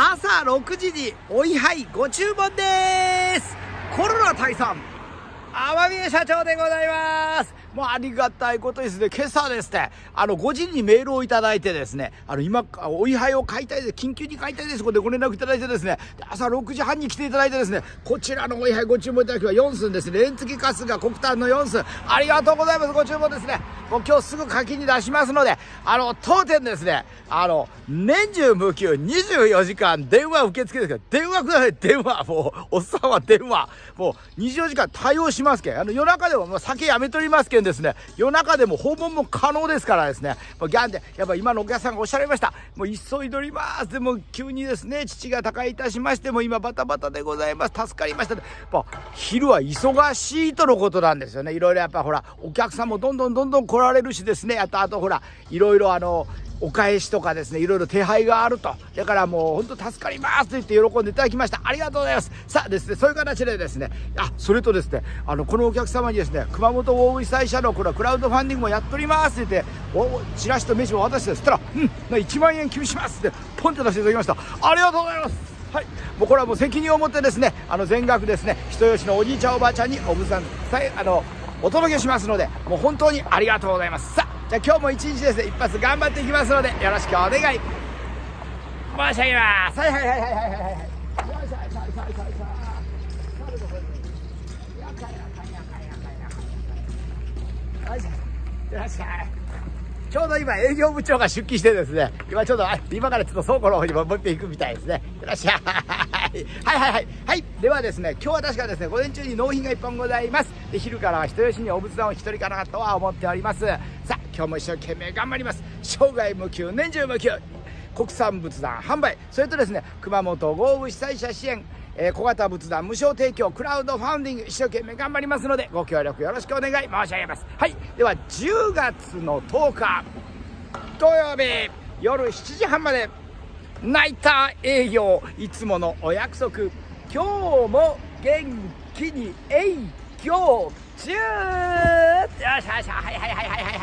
朝6時にお祝いご注文です。コロナ退散。天宮社長でございますもうありがたいことですね。今朝ですね、あの、5時にメールをいただいてですね、あの、今、お位牌を買いたいです。緊急に買いたいです。これでご連絡いただいてですね、朝6時半に来ていただいてですね、こちらのお位牌ご注文いただきは4寸ですね。連付カスが国産の4寸。ありがとうございます。ご注文ですね。もう今日すぐ書きに出しますので、あの、当店ですね、あの、年中無休24時間電話受付ですけど、電話ください、電話。もう、おっさんは電話。もう、24時間対応ししますけん。あの、夜中でももう酒やめとりますけんですね、夜中でも訪問も可能ですからですね、もうギャンで、やっぱ今のお客さんがおっしゃられました。もう急いでおります。でも急にですね、父が他界いたしましても今バタバタでございます。助かりました。やっぱ昼は忙しいとのことなんですよね。いろいろやっぱほら、お客さんもどんどんどんどん来られるしですね、あとあとほら、いろいろあの、お返しとかですね、いろいろ手配があると。だからもう本当助かりますと言って喜んでいただきました。ありがとうございます。さあですね、そういう形でですね、あ、それとですね、あの、このお客様にですね、熊本大被災者のこれクラウドファンディングもやっておりますって言って、お、チラシと名刺も渡してそしたら、うん、1万円給しますって、ポンって出していただきました。ありがとうございます。はい、もうこれはもう責任を持ってですね、あの全額ですね、人吉のおじいちゃんおばあちゃんにおぶさんさえ、あの、お届けしますので、もう本当にありがとうございます。さあじゃあ今日も一日ですね。一発頑張っていきますのでよろしくお願い。申し上げます。はいはいはいはいはいはい。はいいらっしゃいちょうど今営業部長が出勤してですね今ちょうど今からちょっと倉庫の方にも持っていくみたいですねいらっしゃいはいはいはいはいではですね今日は確かですね午前中に納品が1本ございますで昼からは人吉にお仏壇を一人かなとは思っておりますさあ今日も一生懸命頑張ります。生涯無休年中無休。国産仏壇販売。それとですね熊本豪雨被災者支援。えー、小型仏壇無償提供クラウドファンディング。一生懸命頑張りますのでご協力よろしくお願い申し上げます。はい。では10月の10日土曜日夜7時半までナイター営業いつものお約束。今日も元気に営業中。よしよしはいはいはいはいはい。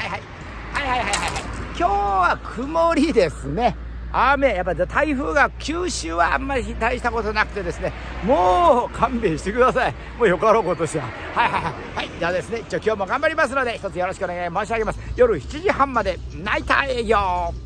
はいはいはい今日は曇りですね雨、やっぱり台風が九州はあんまり大したことなくてですね、もう勘弁してください。もうよかろうことしは。はいはいはい。はい。じゃあですね、一応今日も頑張りますので、一つよろしくお願い申し上げます。夜7時半までナイター営業。